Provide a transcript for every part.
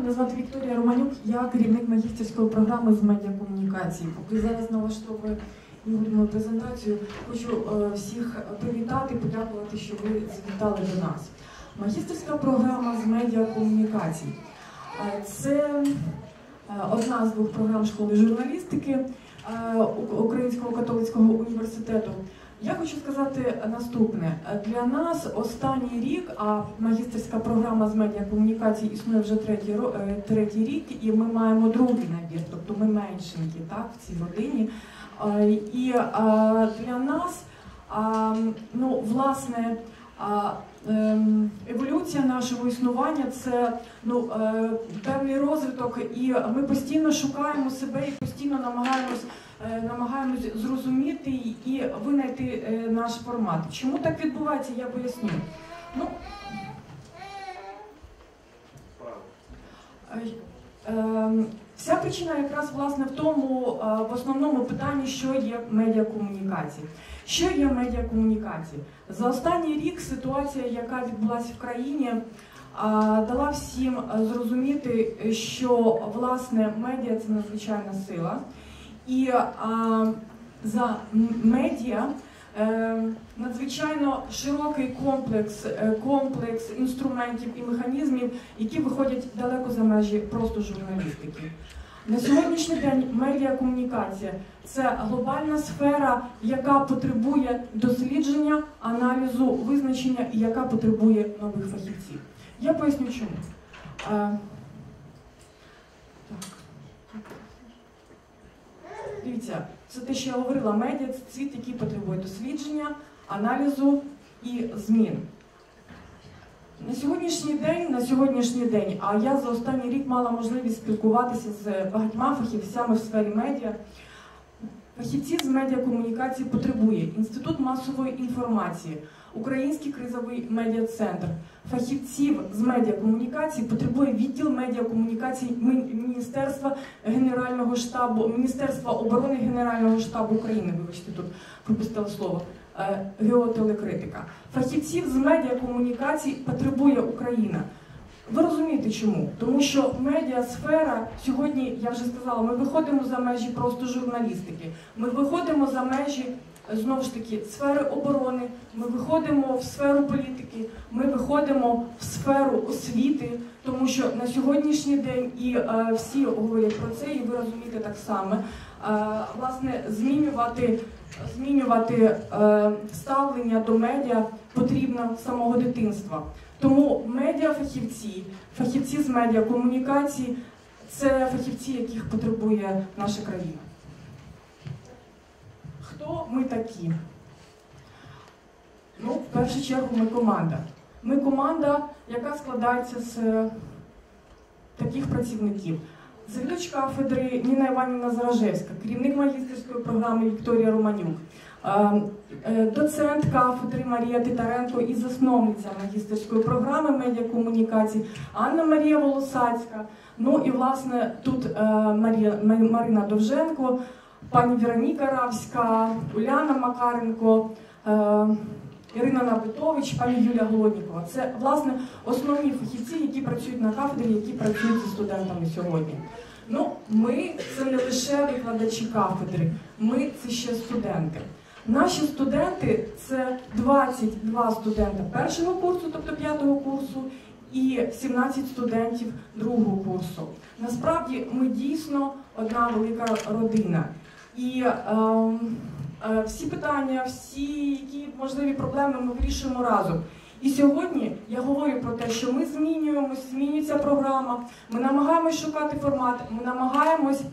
Мене звати Вікторія Романюк, я керівник магістерської програми з медіакомунікації. Поки зараз налаштовую мою презентацію, хочу е, всіх привітати, подякувати, що ви завітали до нас. Магістерська програма з медіакомунікацій. Е, Це е, одна з двох програм школи журналістики Українського католицького університету. Я хочу сказати наступне: для нас останній рік, а магістерська програма з медіакомунікацій існує вже третій, е, третій рік, і ми маємо другий набір, тобто ми меншенькі так, в цій годині. Е, І е, для нас, ну, власне, ем, еволюція нашого існування це ну, певний розвиток, і ми постійно шукаємо себе і постійно намагаємось намагаємось зрозуміти і винайти е, наш формат. Чому так відбувається, я поясню. Ну, е, е, Вся причина якраз власне в тому, е, в основному питанні, що є медіакомунікації. Що є медіакомунікації? За останній рік ситуація, яка відбулася в країні, е, дала всім е, зрозуміти, що власне медіа це надзвичайна сила. І за медіа е, надзвичайно широкий комплекс, е, комплекс інструментів і механізмів, які виходять далеко за межі просто журналістики. На сьогоднішній день медіакомунікація це глобальна сфера, яка потребує дослідження, аналізу, визначення і яка потребує нових фахівців. Я поясню чому. Е, так. Дивіться, це те, що я говорила, медіа це світ, який потребує дослідження, аналізу і змін. На сьогоднішній день, на сьогоднішній день, а я за останній рік мала можливість спілкуватися з багатьма фахівцями в сфері медіа. Фахівці з медіакомунікації потребує Інститут масової інформації, Український кризовий медіа-центр. Фахівців з медіакомунікації потребує відділ медіакомунікацій Мін- Міністерства Генерального штабу, Міністерства оборони Генерального штабу України. Вибачте, тут пропустила слово. е, Геотелекритика. Фахівців з медіакомунікацій потребує Україна. Ви розумієте чому? Тому що медіасфера сьогодні, я вже сказала, ми виходимо за межі просто журналістики. Ми виходимо за межі знову ж таки сфери оборони. Ми виходимо в сферу політики. Ми виходимо в сферу освіти, тому що на сьогоднішній день і е, всі говорять про це, і ви розумієте так само. Е, власне, змінювати, змінювати е, ставлення до медіа потрібно з самого дитинства. Тому медіафахівці, фахівці з медіакомунікації це фахівці, яких потребує наша країна. Хто ми такі? Ну, в першу чергу, ми команда. Ми команда, яка складається з е, таких працівників. Завідувач кафедри Ніна Іванівна Заражевська, керівник магістерської програми Вікторія Романюк, е, е, доцент кафедри Марія Титаренко і засновниця магістерської програми медіакомунікацій Анна Марія Волосацька. Ну і власне тут е, Марина Довженко, пані Вероніка Равська, Уляна Макаренко. Ірина Набитович, пані Юлія Голоднікова. Це власне основні фахівці, які працюють на кафедрі, які працюють зі студентами сьогодні. Ну, ми це не лише викладачі кафедри, ми це ще студенти. Наші студенти це 22 студента першого курсу, тобто п'ятого курсу, і 17 студентів другого курсу. Насправді ми дійсно одна велика родина. І е, всі питання, всі які можливі проблеми ми вирішуємо разом. І сьогодні я говорю про те, що ми змінюємось, змінюється програма, ми намагаємось шукати формат, ми намагаємось е,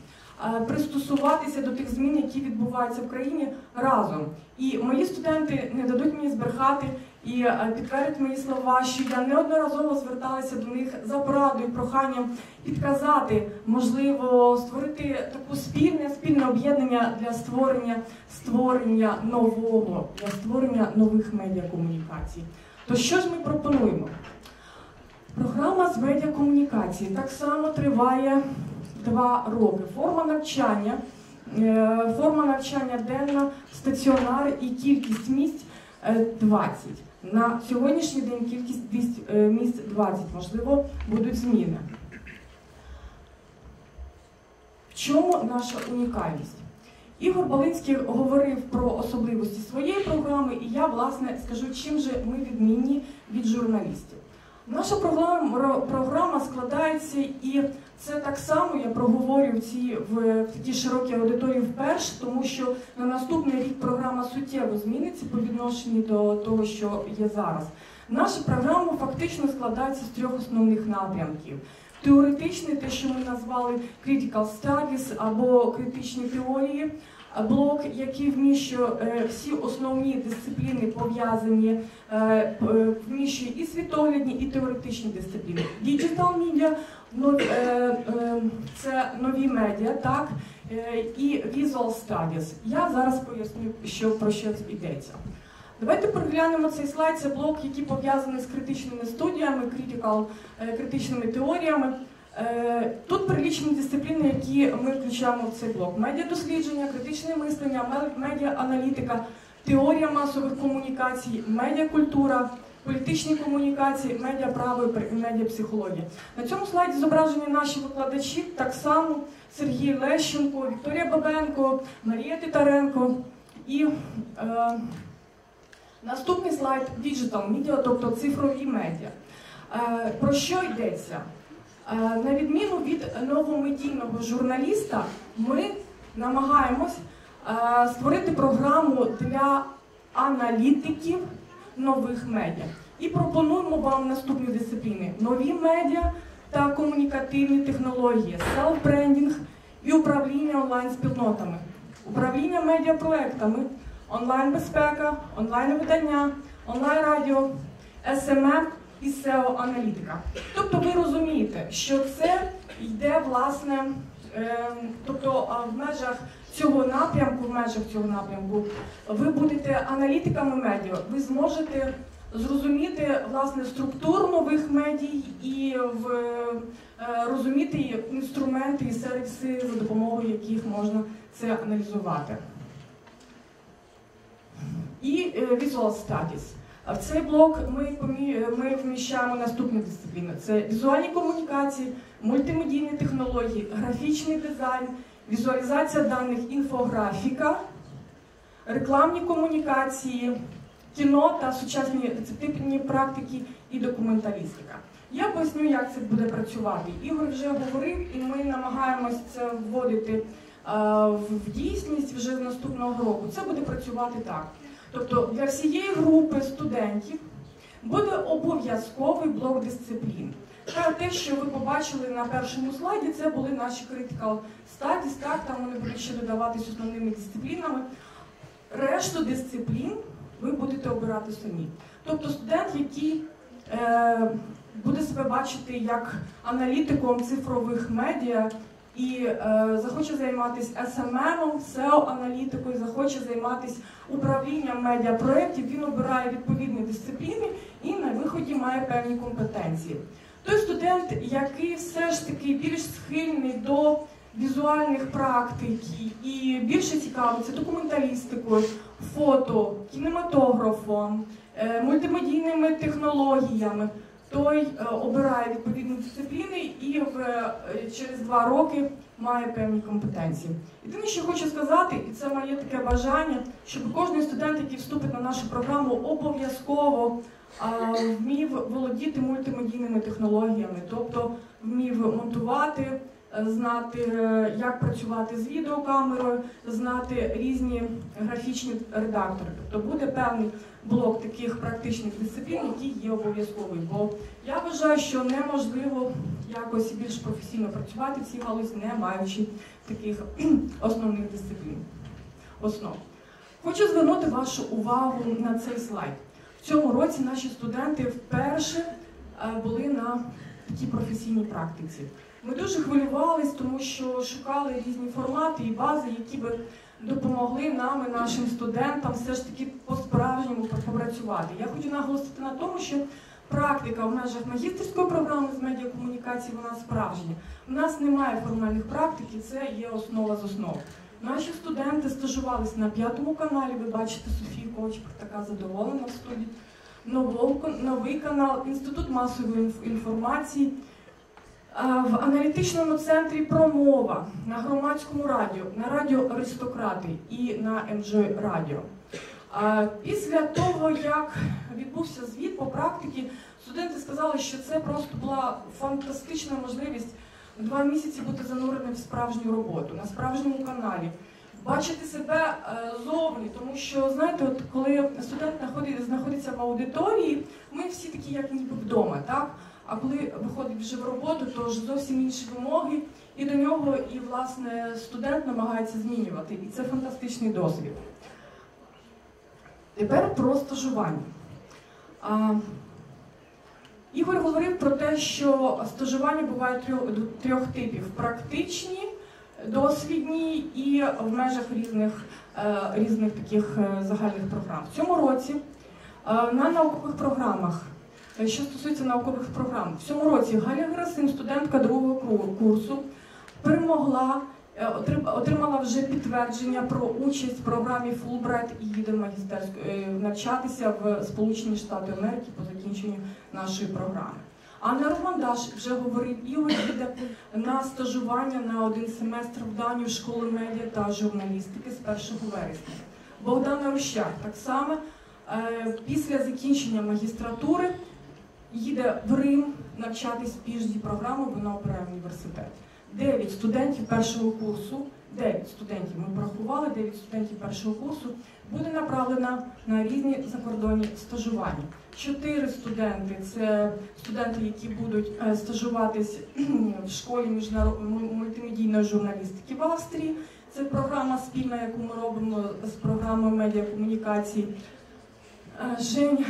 пристосуватися до тих змін, які відбуваються в країні разом. І мої студенти не дадуть мені збрехати і е, підтвердять мої слова, що я неодноразово зверталася до них за порадою, проханням підказати, можливо, створити таку спільне спільне об'єднання для створення створення нового, для створення нових медіакомунікацій. То що ж ми пропонуємо? Програма з медіакомунікації так само триває два роки. Форма навчання, е, форма навчання денна, стаціонар і кількість місць е, 20. На сьогоднішній день кількість 200, е, місць 20, можливо, будуть зміни. В чому наша унікальність? Ігор Балинський говорив про особливості своєї програми, і я, власне, скажу, чим же ми відмінні від журналістів. Наша програма складається, і це так само я проговорю ці в, такій широкій аудиторії вперше, тому що на наступний рік програма суттєво зміниться по відношенню до того, що є зараз. Наша програма фактично складається з трьох основних напрямків. Теоретичний, те, що ми назвали Critical Studies або критичні теорії, блок, який вміщує е, всі основні дисципліни пов'язані, е, вміщує і світоглядні, і теоретичні дисципліни. Digital Media е, це нові медіа, так, і Visual Studies. Я зараз поясню, що про що йдеться. Давайте переглянемо цей слайд. Це блок, який пов'язаний з критичними студіями, критичними теоріями. Е, тут перелічені дисципліни, які ми включаємо в цей блок: медіадослідження, критичне мислення, медіааналітика, теорія масових комунікацій, медіакультура, політичні комунікації, медіаправо і медіапсихологія. На цьому слайді зображені наші викладачі, так само Сергій Лещенко, Вікторія Бабенко, Марія Титаренко і е, наступний слайд Digital Media, тобто цифрові медіа. Е, про що йдеться? Е, на відміну від новомедійного журналіста, ми намагаємось е, створити програму для аналітиків нових медіа. І пропонуємо вам наступні дисципліни: нові медіа та комунікативні технології, селф-брендінг і управління онлайн-спільнотами, управління медіапроектами, онлайн-безпека, онлайн-видання, онлайн-радіо, СММ і SEO-аналітика. Тобто ви розумієте, що це йде власне, е, тобто в межах цього напрямку, в межах цього напрямку, ви будете аналітиками медіа, ви зможете зрозуміти власне структуру нових медій і в, е, розуміти інструменти і сервіси, за допомогою яких можна це аналізувати. І е, Visual Studies. В цей блок ми вміщаємо наступні дисципліни: це візуальні комунікації, мультимедійні технології, графічний дизайн, візуалізація даних, інфографіка, рекламні комунікації, кіно та сучасні рецептивні практики і документалістика. Я поясню, як це буде працювати. Ігор вже говорив, і ми намагаємось це вводити в дійсність вже з наступного року. Це буде працювати так. Тобто для всієї групи студентів буде обов'язковий блок дисциплін. Та те, що ви побачили на першому слайді, це були наші critical studies, так, там вони будуть ще додаватись основними дисциплінами. Решту дисциплін ви будете обирати самі. Тобто студент, який е, буде себе бачити як аналітиком цифрових медіа, і е, захоче займатися SMM, SEO-аналітикою, захоче займатися управлінням медіапроєктів, він обирає відповідні дисципліни і на виході має певні компетенції. Той студент, який все ж таки більш схильний до візуальних практик і більше цікавиться документалістикою, фото, кінематографом, е, мультимедійними технологіями той е, обирає відповідні дисципліни і в, е, через два роки має певні компетенції. Єдине, що хочу сказати, і це моє таке бажання, щоб кожен студент, який вступить на нашу програму, обов'язково вмів володіти мультимедійними технологіями, тобто вмів монтувати знати, е, як працювати з відеокамерою, знати різні графічні редактори. Тобто буде певний блок таких практичних дисциплін, які є обов'язковий. Бо я вважаю, що неможливо якось більш професійно працювати в цій галузі, не маючи таких основних дисциплін. Основ. Хочу звернути вашу увагу на цей слайд. В цьому році наші студенти вперше е, були на такій професійній практиці. Ми дуже хвилювались, тому що шукали різні формати і бази, які би допомогли нам і нашим студентам все ж таки по-справжньому попрацювати. Я хочу наголосити на тому, що практика в межах магістерської програми з медіакомунікації вона справжня. У нас немає формальних практик, і це є основа з основ. Наші студенти стажувалися на п'ятому каналі. Ви бачите Софію Ковчик, така задоволена в студії. Новий канал, Інститут масової інформації. В аналітичному центрі промова на громадському радіо, на радіо Аристократи і на МЖ Радіо. Після того, як відбувся звіт по практиці, студенти сказали, що це просто була фантастична можливість два місяці бути зануреним в справжню роботу на справжньому каналі, бачити себе е, зовні, тому що знаєте, от коли студент знаходиться в аудиторії, ми всі такі, як ніби вдома, так? А коли виходить вже в роботу, то ж зовсім інші вимоги, і до нього і власне студент намагається змінювати. І це фантастичний досвід. Тепер про стажування. Ігор говорив про те, що стажування буває трьох, трьох типів: практичні, дослідні і в межах різних е, різних таких е, загальних програм. В цьому році е, на наукових програмах, що стосується наукових програм, в цьому році Галя Герасим, студентка другого курсу, перемогла. Е, отримала вже підтвердження про участь в програмі Fulbright і їде е, навчатися в Сполучені Штати Америки по закінченню нашої програми. Анна Романдаш вже говорив, Ігор їде на стажування на один семестр в Данію школи медіа та журналістики з 1 вересня. Богдана Рущак так само е, після закінчення магістратури їде в Рим навчатись піжді програми, вона обирає університет. 9 студентів першого курсу, 9 студентів ми порахували, 9 студентів першого курсу буде направлено на різні закордонні стажування. Чотири студенти це студенти, які будуть е, стажуватись в школі мультимедійної журналістики в Австрії. Це програма спільна, яку ми робимо з програмою медіакомунікації. Е, Жень,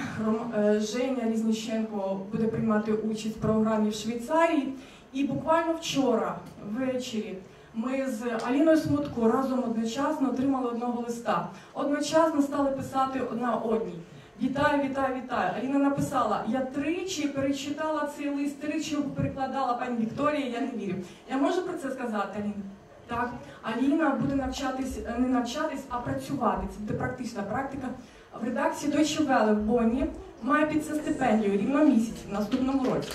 е, Женя Різніченко буде приймати участь в програмі в Швейцарії. І буквально вчора ввечері ми з Аліною Смутко разом одночасно отримали одного листа. Одночасно стали писати одна одній. Вітаю, вітаю, вітаю. Аліна написала: я тричі перечитала цей лист, тричі перекладала пані Вікторія, я не вірю. Я можу про це сказати, Аліна? Так, Аліна буде навчатись, не навчатись, а працювати. Це буде практична практика. В редакції Deutsche Welle в Бонні має під це стипендію рівно місяць в наступному році.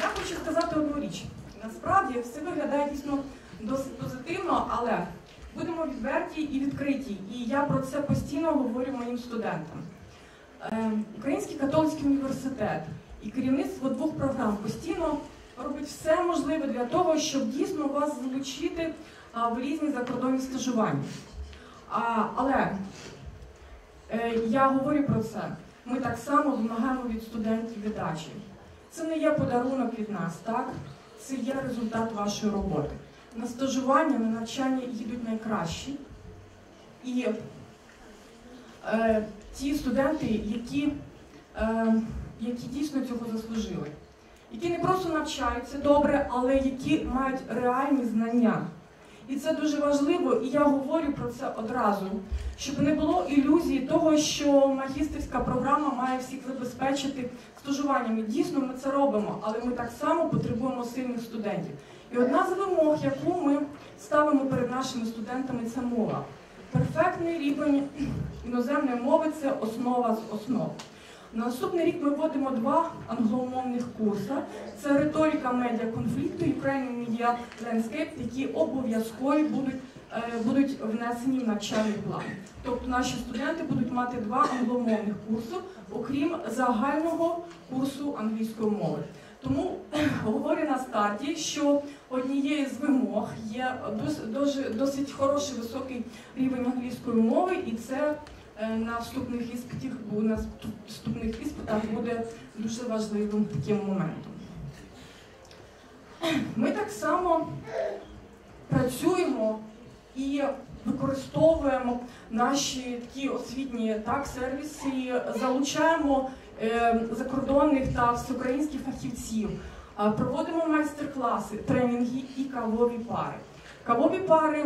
Я хочу сказати одну річ. Насправді все виглядає дійсно досить позитивно, але будемо відверті і відкриті. І я про це постійно говорю моїм студентам. Е, Український католицький університет і керівництво двох програм постійно робить все можливе для того, щоб дійсно вас залучити в різні закордонні стажування. Але е, я говорю про це. Ми так само вимагаємо від студентів віддачі. Це не є подарунок від нас, так? Це є результат вашої роботи. На стажування, на навчання їдуть найкращі. І е, ті студенти, які, е, які дійсно цього заслужили, які не просто навчаються добре, але які мають реальні знання. І це дуже важливо, і я говорю про це одразу, щоб не було ілюзії того, що магістерська програма має всіх забезпечити стажуваннями. Дійсно, ми це робимо, але ми так само потребуємо сильних студентів. І одна з вимог, яку ми ставимо перед нашими студентами, це мова. Перфектний рівень іноземної мови це основа з основ. Наступний рік ми вводимо два англомовних курси. Це риторика медіа конфлікту Ukrainian Media Landscape, які обов'язково будуть е, будуть внесені в навчальний план. Тобто наші студенти будуть мати два англомовних курси, окрім загального курсу англійської мови. Тому говорю на старті, що однією з вимог є досить, досить хороший високий рівень англійської мови, і це на вступних іспитах, на вступних іспитах буде дуже важливим таким моментом. Ми так само працюємо і використовуємо наші такі освітні так, сервіси, залучаємо е, закордонних та всеукраїнських фахівців, е, проводимо майстер-класи, тренінги і кавові пари. Кавові пари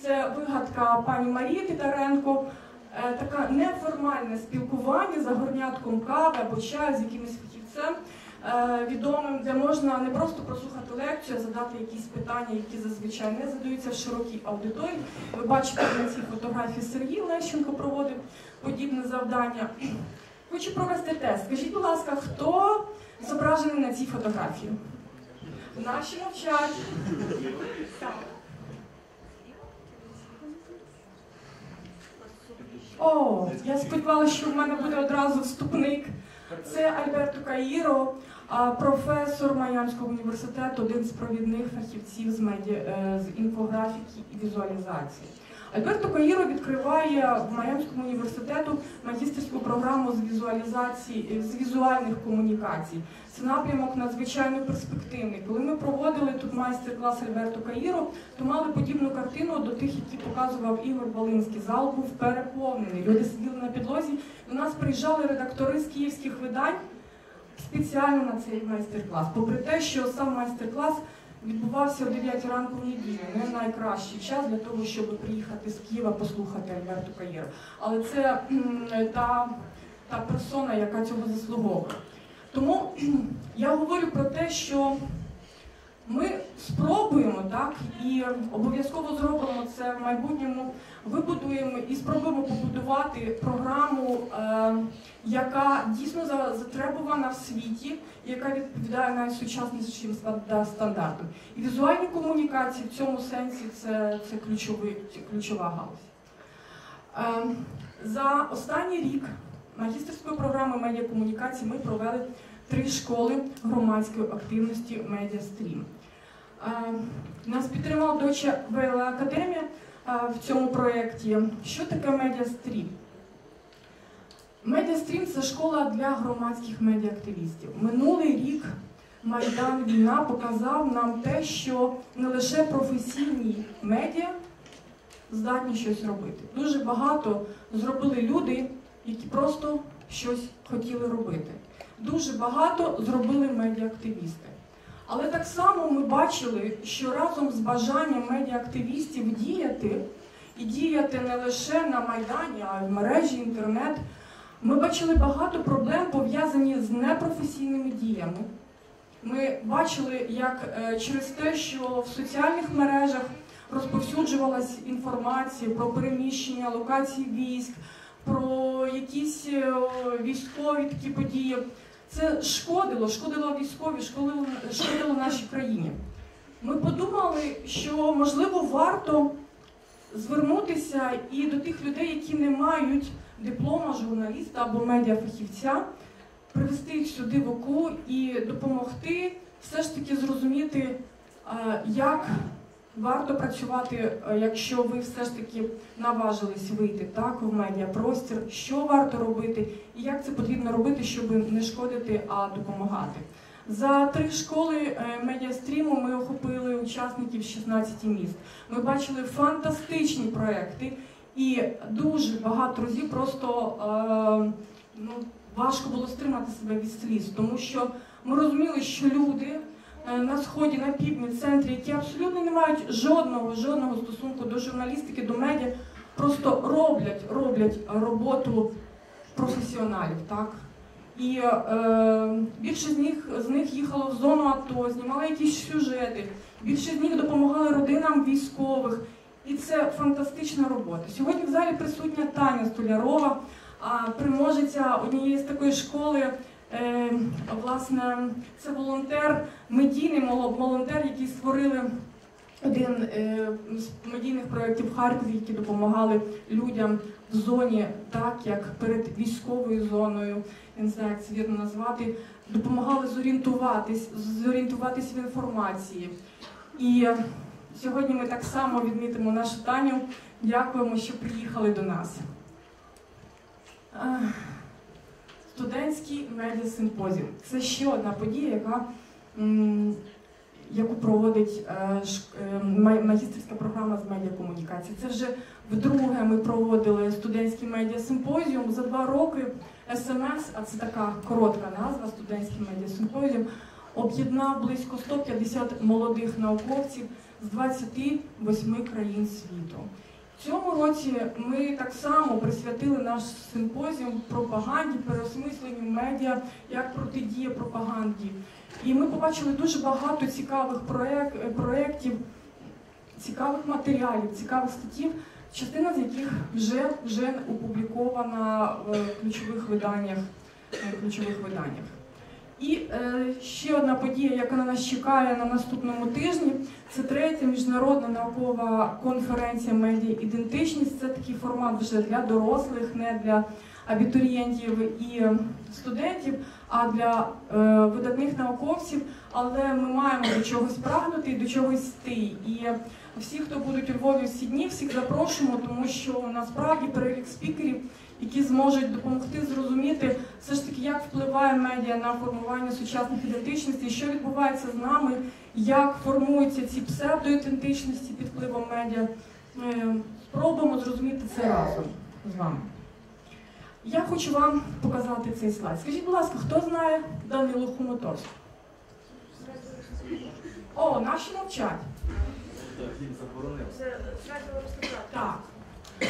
це вигадка пані Марії Титаренко. Е, таке неформальне спілкування за горнятком кави або чаю з якимось фахівцем е, відомим, де можна не просто прослухати лекцію, а задати якісь питання, які зазвичай не задаються в широкій аудиторії. Ви бачите на цій фотографії Сергій Лещенко проводив подібне завдання. Хочу провести тест. Скажіть, будь ласка, хто зображений на цій фотографії. Наші мовчать. О, я сподівалася, що в мене буде одразу вступник. Це Альберто Каїро, професор Майянського університету, один з провідних фахівців з, меді... е, з інфографіки і візуалізації. Альберто Каїро відкриває в Майамському університету магістерську програму з візуалізації з візуальних комунікацій. Це напрямок надзвичайно перспективний. Коли ми проводили тут майстер-клас Альберто Каїро, то мали подібну картину до тих, які показував Ігор Балинський. Зал був переповнений. Люди сиділи на підлозі. До нас приїжджали редактори з київських видань спеціально на цей майстер-клас. Попри те, що сам майстер-клас відбувався о 9 ранку в неділю, не найкращий час для того, щоб приїхати з Києва послухати Альберту Каєру. Але це та, та персона, яка цього заслуговує. Тому я говорю про те, що ми спробуємо так і обов'язково зробимо це в майбутньому. Вибудуємо і спробуємо побудувати програму, е, яка дійсно затребувана в світі, яка відповідає найсучаснішим стандартам. І візуальні комунікації в цьому сенсі це, це ключовий, ключова галузь. Е, за останній рік магістерської програми медіакомунікації ми провели три школи громадської активності Медіастрім. Нас підтримала Deutsche Welle Академія в цьому проєкті. Що таке медіастрім? Медіастрім це школа для громадських медіаактивістів. Минулий рік Майдан Війна показав нам те, що не лише професійні медіа здатні щось робити. Дуже багато зробили люди, які просто щось хотіли робити. Дуже багато зробили медіаактивісти. Але так само ми бачили, що разом з бажанням медіаактивістів діяти, і діяти не лише на Майдані, а й в мережі інтернет, ми бачили багато проблем пов'язані з непрофесійними діями. Ми бачили, як е, через те, що в соціальних мережах розповсюджувалась інформація про переміщення локацій військ, про якісь е, військові такі події. Це шкодило, шкодило військові, шкодило, шкодило нашій країні. Ми подумали, що можливо варто звернутися і до тих людей, які не мають диплома журналіста або медіафахівця, привести їх сюди в ОКУ і допомогти все ж таки зрозуміти, як варто працювати, е, якщо ви все ж таки наважились вийти так в медіапростір, що варто робити і як це потрібно робити, щоб не шкодити, а допомагати. За три школи е, медіастріму ми охопили учасників з 16 міст. Ми бачили фантастичні проекти, і дуже багато разів просто е, ну, важко було стримати себе від сліз, тому що ми розуміли, що люди на сході, на півдні, в центрі, які абсолютно не мають жодного жодного стосунку до журналістики, до медіа, просто роблять роблять роботу професіоналів. так. І е, більшість з них з них їхало в зону АТО, знімали якісь сюжети. Більшість з них допомагали родинам військових. І це фантастична робота. Сьогодні в залі присутня Таня Столярова, а, приможеця однієї з такої школи. Е, власне, це волонтер, медійний волонтер, який створили один е, з медійних проєктів Харкові, які допомагали людям в зоні, так як перед військовою зоною, я не знаю, як це вірно назвати, допомагали зорієнтуватись, зорієнтуватись в інформації. І е, сьогодні ми так само відмітимо нашу Таню. Дякуємо, що приїхали до нас. Студентський медіасимпозіум. Це ще одна подія, яка, яку проводить е, е, магістерська програма з медіакомунікації. Це вже вдруге ми проводили студентський медіасимпозіум. За два роки СМС, а це така коротка назва студентський медіасимпозіум, об'єднав близько 150 молодих науковців з 28 країн світу. В цьому році ми так само присвятили наш симпозіум пропаганді, переосмисленню медіа, як протидія пропаганді. І ми побачили дуже багато цікавих проєк- проєктів, цікавих матеріалів, цікавих статтів, частина з яких вже, вже опублікована в ключових виданнях. е, ключових виданнях. І е, ще одна подія, яка на нас чекає на наступному тижні, це третя міжнародна наукова конференція медіа ідентичність. Це такий формат вже для дорослих, не для абітурієнтів і студентів, а для е, видатних науковців. Але ми маємо до чогось прагнути і до чогось йти. І всі, хто будуть у Львові всі дні, всіх запрошуємо, тому що насправді перелік спікерів, які зможуть допомогти зрозуміти все ж таки, як впливає медіа на формування сучасних ідентичностей, що відбувається з нами, як формуються ці псевдоідентичності під впливом медіа. Ми спробуємо зрозуміти це разом з вами. Я хочу вам показати цей слайд. Скажіть, будь ласка, хто знає Данилу Хумотовську? О, наші мовчать. Так.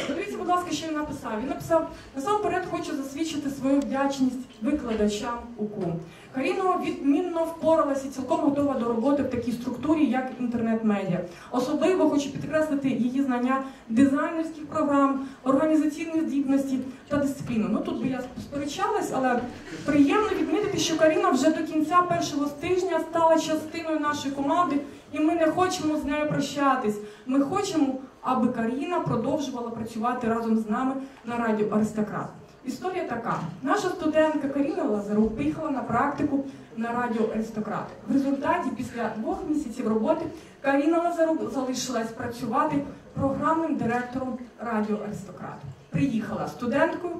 Подивіться, будь ласка, що він написав. Він написав: насамперед хочу засвідчити свою вдячність викладачам УКУ. Каріно відмінно впоралася цілком готова до роботи в такій структурі, як інтернет-медіа. Особливо хочу підкреслити її знання дизайнерських програм, організаційних здібностей та дисципліну. Ну тут би я сперечалась, але приємно відмітити, що Каріна вже до кінця першого тижня стала частиною нашої команди, і ми не хочемо з нею прощатись. Ми хочемо, аби Каріна продовжувала працювати разом з нами на радіо Аристократ. Історія така: наша студентка Каріна Лазарук поїхала на практику на радіо Аристократ. В результаті, після двох місяців роботи, Каріна Лазарук залишилась працювати програмним директором радіо Аристократ. Приїхала студенткою,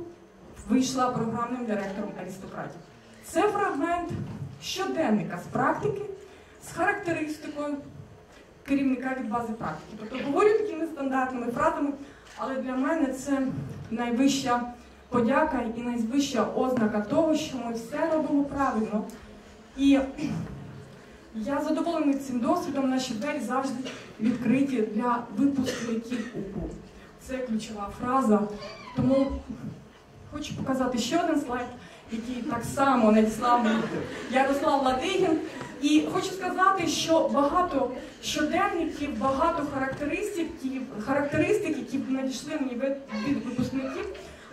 вийшла програмним директором аристократів. Це фрагмент щоденника з практики з характеристикою керівника від бази практики. Тобто говорю такими стандартними фразами, але для мене це найвища подяка і найвища ознака того, що ми все робимо правильно. І я задоволений цим досвідом. Наші двері завжди відкриті для випускників УПУ. Це ключова фраза. Тому хочу показати ще один слайд, який так само надіслав Ярослав Ладигін. І хочу сказати, що багато щоденників, багато характеристиків, характеристик, які надійшли мені від випускників,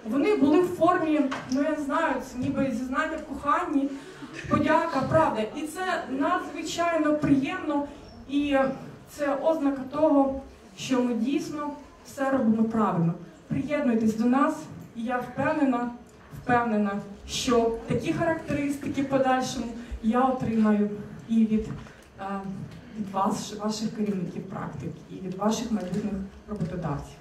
вони були в формі, ну я не знаю, ніби зізнання в коханні, подяка, правда. І це надзвичайно приємно, і це ознака того, що ми дійсно все робимо правильно. Приєднуйтесь до нас, і я впевнена, впевнена, що такі характеристики в подальшому я отримаю і від, е, від вас, ваших керівників практик, і від ваших майбутніх роботодавців.